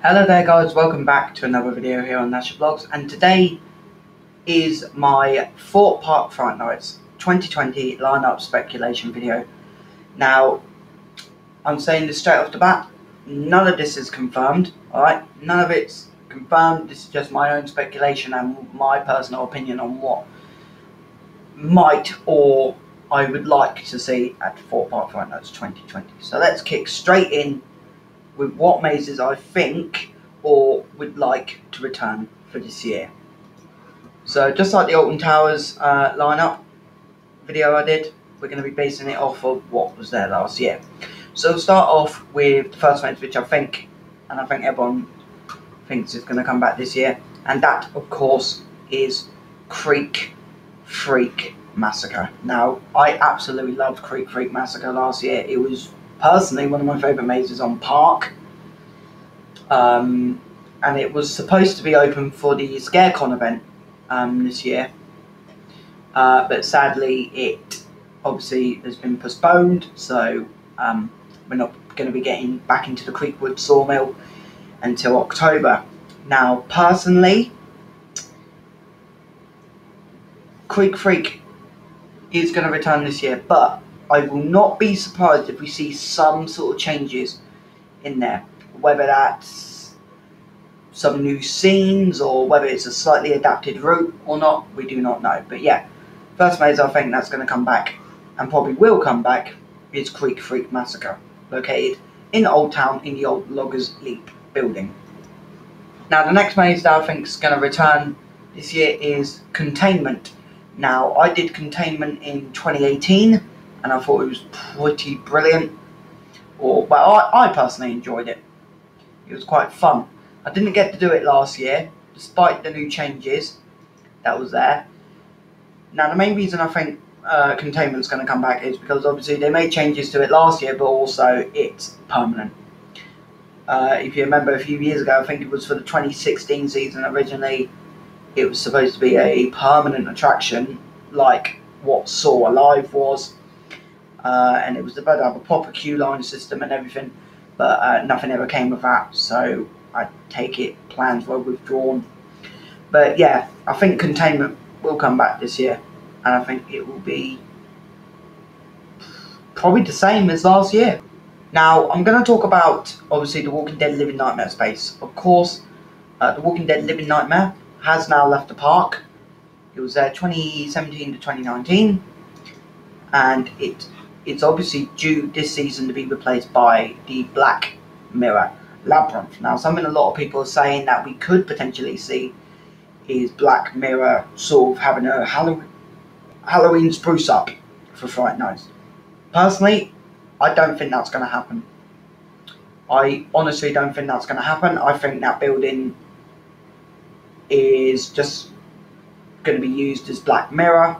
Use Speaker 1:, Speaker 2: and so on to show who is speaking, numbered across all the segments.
Speaker 1: Hello there guys, welcome back to another video here on Nasher Vlogs and today is my Thorpe Park Fright Nights 2020 lineup speculation video. Now, I'm saying this straight off the bat, none of this is confirmed, alright? None of it's confirmed, this is just my own speculation and my personal opinion on what might or I would like to see at Thorpe Park Fright Nights 2020. So let's kick straight in with what mazes I think or would like to return for this year. So just like the Alton Towers uh, lineup video I did, we're going to be basing it off of what was there last year. So we'll start off with the first maze which I think, and I think everyone thinks is going to come back this year, and that of course is Creek Freak Massacre. Now, I absolutely loved Creek Freak Massacre last year. It was personally one of my favourite mazes on Park. Um, and it was supposed to be open for the ScareCon event um, this year. Uh, but sadly, it obviously has been postponed, so um, we're not going to be getting back into the Creekwood sawmill until October. Now, personally, Creek Freak is going to return this year, but I will not be surprised if we see some sort of changes in there. Whether that's some new scenes or whether it's a slightly adapted route or not, we do not know. But yeah, first maze I think that's going to come back and probably will come back is Creek Freak Massacre, located in Old Town in the old Loggers Leap building. Now the next maze that I think is going to return this year is Containment. Now I did Containment in 2018 and I thought it was pretty brilliant. Or well, I, I personally enjoyed it. It was quite fun. I didn't get to do it last year, despite the new changes that was there. Now the main reason I think uh, Containment's going to come back is because obviously they made changes to it last year, but also it's permanent. Uh, if you remember a few years ago, I think it was for the 2016 season originally, it was supposed to be a permanent attraction like what Saw Alive was uh, and it was about have a proper queue line system and everything, but uh, nothing ever came of that. So I take it plans were withdrawn. But yeah, I think containment will come back this year, and I think it will be probably the same as last year. Now I'm going to talk about obviously the Walking Dead Living Nightmare space. Of course, uh, the Walking Dead Living Nightmare has now left the park. It was there 2017 to 2019, and it it's obviously due this season to be replaced by the Black Mirror Labyrinth. Now, something a lot of people are saying that we could potentially see is Black Mirror sort of having a Halloween, Halloween spruce up for Fright Nights. Personally, I don't think that's going to happen. I honestly don't think that's going to happen. I think that building is just going to be used as Black Mirror.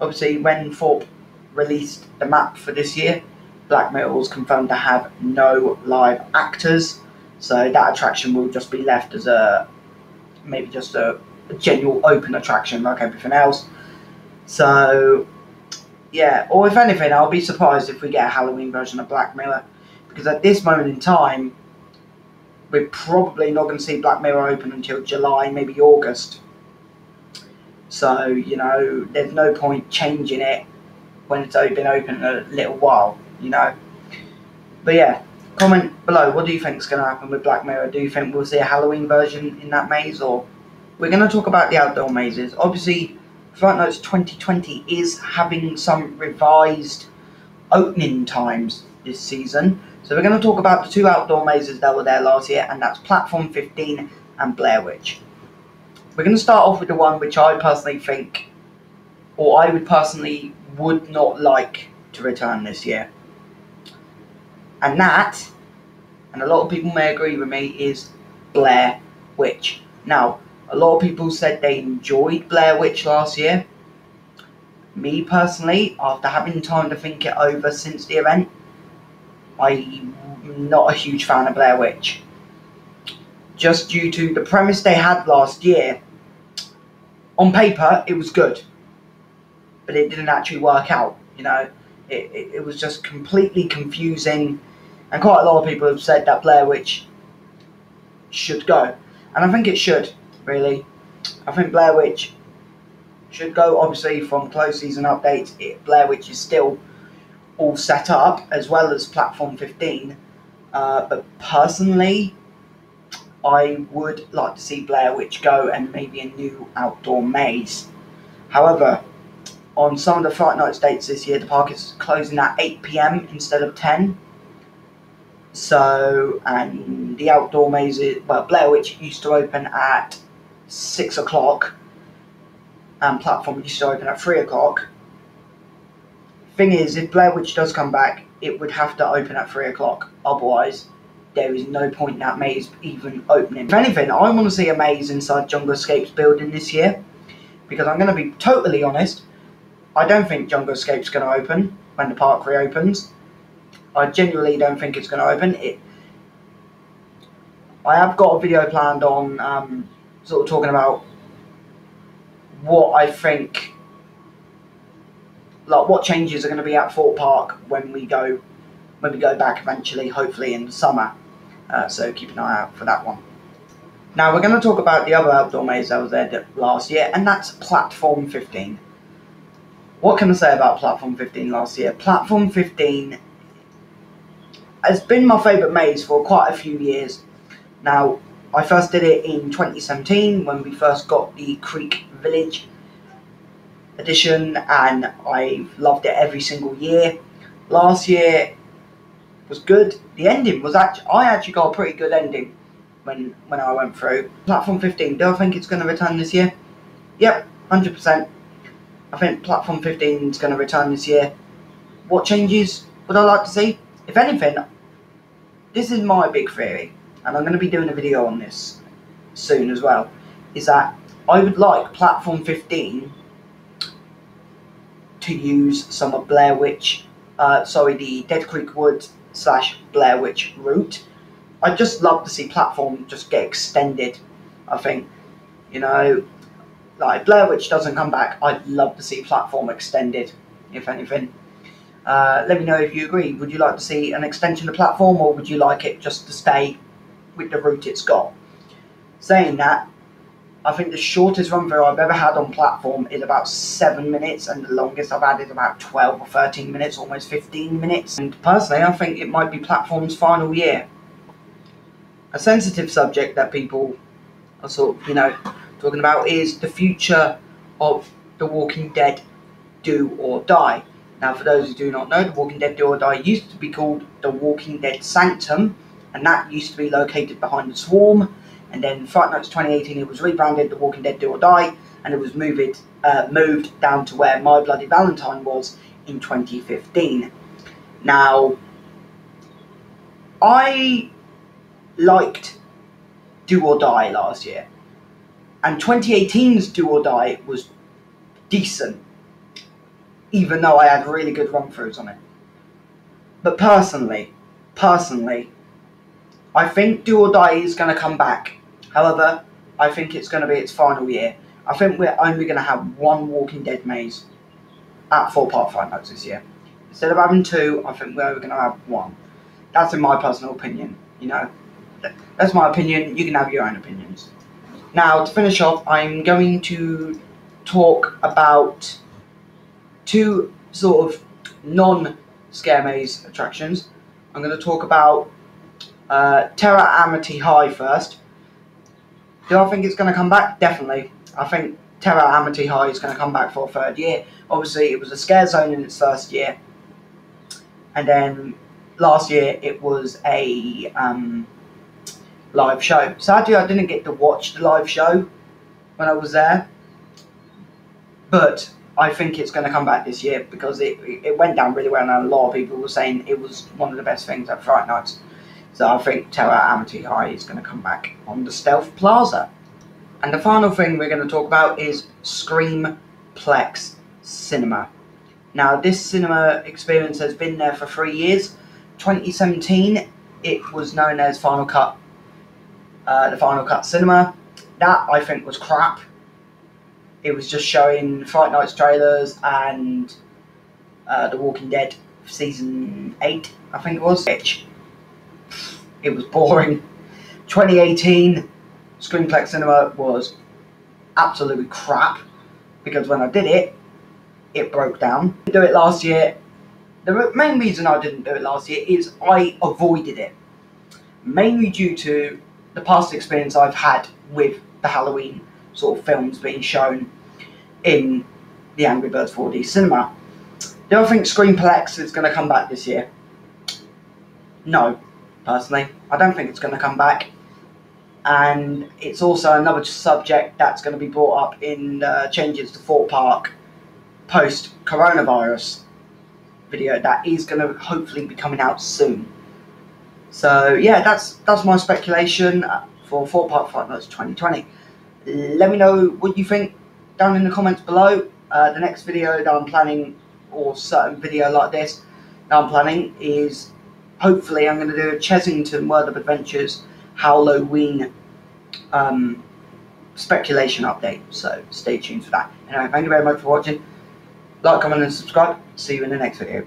Speaker 1: Obviously, when Thorpe released the map for this year, Black Mirror was confirmed to have no live actors, so that attraction will just be left as a maybe just a, a general open attraction like everything else. So yeah, or if anything, I'll be surprised if we get a Halloween version of Black Mirror, because at this moment in time, we're probably not going to see Black Mirror open until July, maybe August. So you know, there's no point changing it when it's been open a little while, you know. But yeah, comment below. What do you think is going to happen with Black Mirror? Do you think we'll see a Halloween version in that maze, or we're going to talk about the outdoor mazes? Obviously, Fright Nights 2020 is having some revised opening times this season. So we're going to talk about the two outdoor mazes that were there last year, and that's Platform 15 and Blair Witch. We're going to start off with the one which I personally think, or I would personally would not like to return this year. And that, and a lot of people may agree with me, is Blair Witch. Now, a lot of people said they enjoyed Blair Witch last year. Me personally, after having time to think it over since the event, I'm not a huge fan of Blair Witch. Just due to the premise they had last year. On paper, it was good but it didn't actually work out. You know, it, it, it, was just completely confusing, and quite a lot of people have said that Blair Witch should go. And I think it should, really. I think Blair Witch should go, obviously, from close season updates. It, Blair Witch is still all set up, as well as Platform 15. Uh, but personally, I would like to see Blair Witch go and maybe a new outdoor maze. However, on some of the Fright Nights dates this year, the park is closing at 8 pm instead of 10. So, and the outdoor maze, well, Blair Witch used to open at 6 o'clock, and platform used to open at 3 o'clock. Thing is, if Blair Witch does come back, it would have to open at 3 o'clock. Otherwise, there is no point in that maze even opening. If anything, I want to see a maze inside Jungle Escapes building this year. Because I'm going to be totally honest, I don't think Jungle Escape's going to open when the park reopens. I genuinely don't think it's going to open. It. I have got a video planned on um, sort of talking about what I think, like what changes are going to be at Thorpe Park when we go when we go back eventually, hopefully in the summer. Uh, so keep an eye out for that one. Now we're going to talk about the other outdoor maze that was there last year, and that's Platform 15. What can I say about Platform 15 last year? Platform 15 has been my favourite maze for quite a few years. Now, I first did it in 2017 when we first got the Creek Village edition, and I've loved it every single year. Last year was good. The ending was actually I actually got a pretty good ending when when I went through. Platform 15. Do I think it's going to return this year? Yep, 100%. I think Platform 15 is going to return this year. What changes would I like to see? If anything, this is my big theory, and I'm going to be doing a video on this soon as well. Is that I would like Platform 15 to use some of Blair Witch, uh, sorry, the Dead Creek Woods slash Blair Witch route. I'd just love to see platform just get extended. I think, you know, like Blair Witch doesn't come back. I'd love to see platform extended, if anything. Uh, let me know if you agree. Would you like to see an extension of platform, or would you like it just to stay with the route it's got? Saying that, I think the shortest run through I've ever had on platform is about seven minutes, and the longest I've had is about 12 or 13 minutes, almost 15 minutes. And personally, I think it might be platform's final year. A sensitive subject that people are sort of, you know, talking about is the future of The Walking Dead Do or Die. Now, for those who do not know, The Walking Dead Do or Die used to be called The Walking Dead Sanctum, and that used to be located behind the Swarm and then Fright Nights 2018 it was rebranded The Walking Dead Do or Die, and it was moved uh, moved down to where My Bloody Valentine was in 2015. Now, I liked Do or Die last year, and 2018's Do or Die was decent, even though I had really good run throughs on it. But personally, personally, I think Do or Die is going to come back However, I think it's going to be its final year. I think we're only going to have one Walking Dead maze at Thorpe Park Fright Nights this year. Instead of having two, I think we're only going to have one. That's in my personal opinion. You know, that's my opinion. You can have your own opinions. Now, to finish off, I'm going to talk about two sort of non scare maze attractions. I'm going to talk about uh, Terror Amity High first, do I think it's going to come back? Definitely. I think Terror Amity High is going to come back for a third year. Obviously, it was a scare zone in its first year. And then last year it was a um, live show. Sadly, I didn't get to watch the live show when I was there. But I think it's going to come back this year because it, it went down really well and a lot of people were saying it was one of the best things at Fright Nights. So I think Terror Amity High is going to come back on the Stealth Plaza. And the final thing we're going to talk about is Scream Plex Cinema. Now, this cinema experience has been there for three years. 2017, it was known as Final Cut, uh, the Final Cut Cinema. That I think was crap. It was just showing Fright Nights trailers and uh, The Walking Dead season 8, I think it was. It was boring. 2018 Screamplexx Cinema was absolutely crap because when I did it, it broke down. I do it last year. The main reason I didn't do it last year is I avoided it, mainly due to the past experience I've had with the Halloween sort of films being shown in the Angry Birds 4D cinema. Do I think Screamplexx is going to come back this year? No, personally. I don't think it's going to come back. And it's also another subject that's going to be brought up in uh, changes to Thorpe Park post coronavirus video that is going to hopefully be coming out soon. So yeah, that's that's my speculation for Thorpe Park Fright Nights 2020. Let me know what you think down in the comments below. Uh, the next video that I'm planning, or certain video like this that I'm planning, is hopefully I'm going to do a Chessington World of Adventures Halloween um, speculation update. So stay tuned for that. Anyway, thank you very much for watching. Like, comment, and subscribe. See you in the next video.